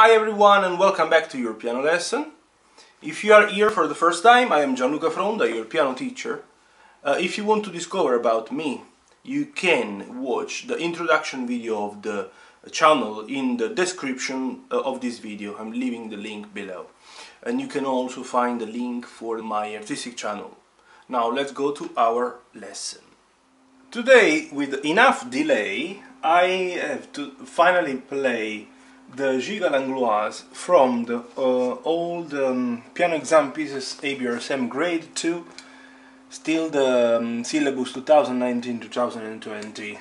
Hi everyone and welcome back to your piano lesson. If you are here for the first time, I am Gianluca Fronda, your piano teacher. Uh, if you want to discover about me, you can watch the introduction video of the channel in the description uh, of this video. I'm leaving the link below. And you can also find the link for my artistic channel. Now let's go to our lesson. Today, with enough delay, I have to finally play the Gigue l'Angloise from the uh, old um, piano exam pieces ABRSM grade 2 still the um, syllabus 2019-2020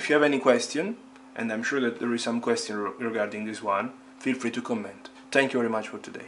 If you have any question, and I'm sure that there is some question regarding this one, feel free to comment. Thank you very much for today.